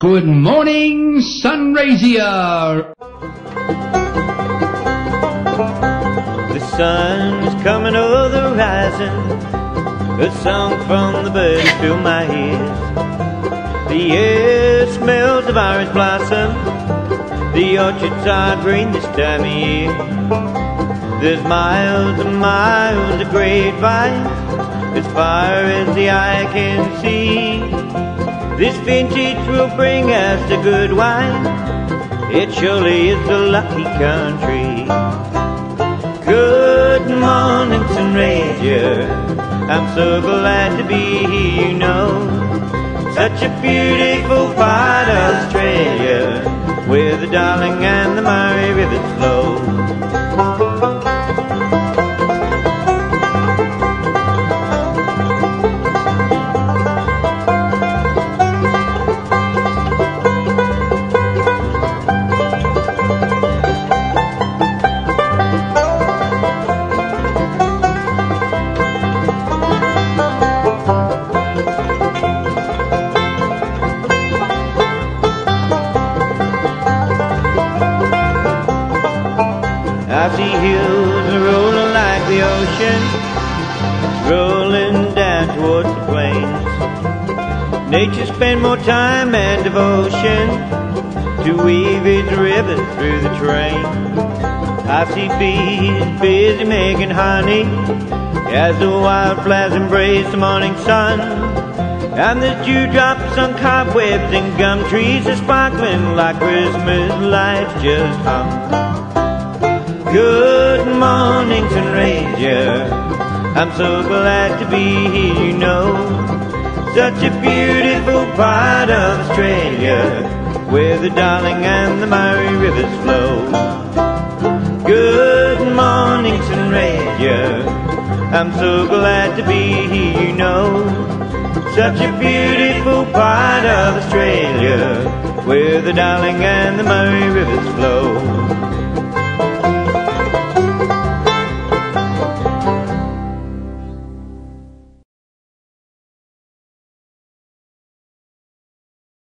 Good morning, Sunraysia! The sun is coming over the horizon. A song from the birds fill my ears. The air smells of orange blossom. The orchards are green this time of year. There's miles and miles of grapevines as far as the eye can see. This vintage will bring us the good wine. It surely is the lucky country. Good morning, Sunraysia. I'm so glad to be here, you know. Such a beautiful part of Australia, where the Darling and the Murray rivers flow. I see hills rolling like the ocean, rolling down towards the plains. Nature spent more time and devotion to weave its rivers through the terrain. I see bees busy making honey as the wildflowers embrace the morning sun. And the dewdrops on cobwebs and gum trees are sparkling like Christmas lights just hung. Good morning, Sunraysia. I'm so glad to be here, you know. Such a beautiful part of Australia, where the Darling and the Murray rivers flow. Good morning, Sunraysia. I'm so glad to be here, you know. Such a beautiful part of Australia, where the Darling and the Murray rivers flow.